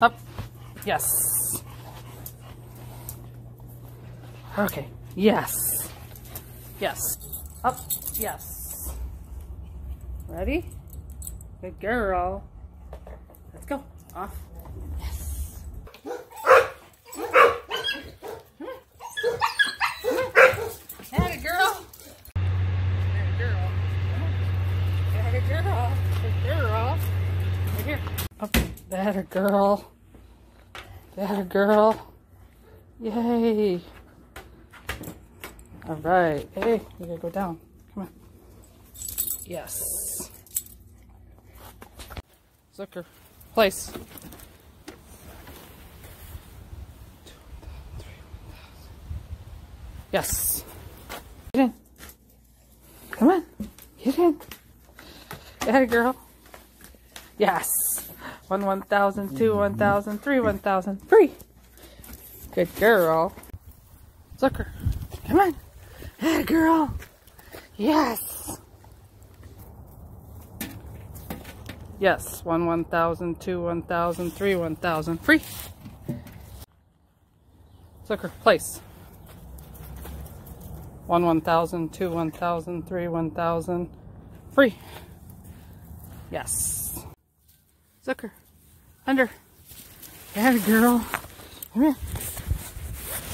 Up. Yes. Okay. Yes. Yes. Up. Yes. Ready? Good girl. Let's go. Off. Yes. Hey, girl. Hey, girl. Hey, girl. Good girl. Right here. Up. Better girl. Better girl. Yay. All right. Hey, you gotta go down. Come on. Yes. Zucker. Place. Yes. Get in. Come on. Get in. It, girl. Yes. One, one thousand, two, one mm-hmm. thousand, three, one thousand, three. Good girl. Zucker. Come on. Hey, girl. Yes. Yes. One, one thousand, two, one thousand, three, one thousand, free. Zucker, place. One, one thousand, two, one thousand, three, one thousand, free. Yes. Zucker, under. Yeah, girl. Come here.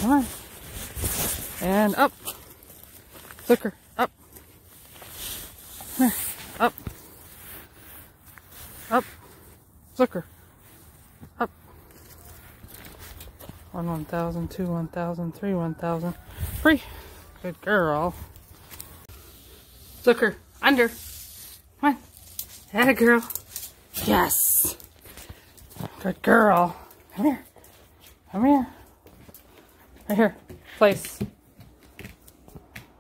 Come on. And up. Zucker, up. Come here. Up. Up. Zucker. Up. One, one thousand, two, one thousand, three, one thousand. Free. Good girl. Zucker, under. Come on. A girl. Yes. Good girl. Come here. Come here. Right here. Place.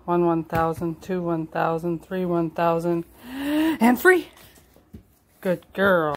One one thousand, two one thousand, three one thousand, and free. Good girl.